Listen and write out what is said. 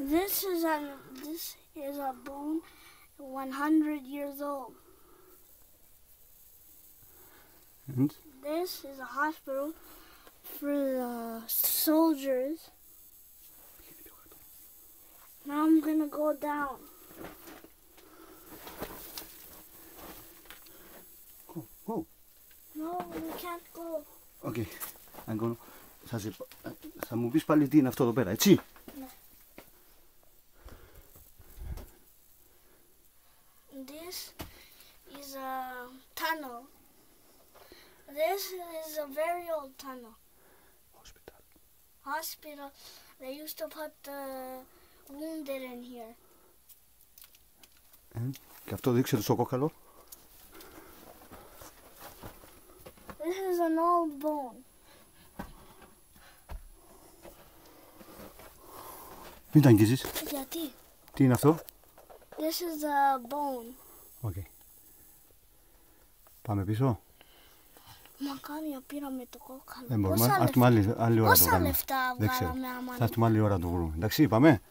This is a this is a bone, 100 years old. And This is a hospital for the soldiers. Now I'm gonna go down. go, go. No, we can't go. Okay. I'm gonna... Θα, σε... θα μου πεις πάλι τι είναι αυτό εδώ πέρα, έτσι. This is a tunnel. This is a very old tunnel. Hospital. Hospital. They used to put the wounded in here. And... Και αυτό δείξε το στο κόκαλο. This is an old bone. Μην το αγγίζεις. Γιατί? Τι είναι αυτό. This is a bone. Οκ. Πάμε πίσω. Μα κάνει πήραμε το κόκαλο. Δεν μπορούμε. Πόσα Ας πούμε άλλη, άλλη ώρα το Πόσα κάνουμε. λεφτά Δεν ξέρω. βγάλαμε άμα Θα έρθουμε άλλη ώρα να το βρούμε. Εντάξει, πάμε.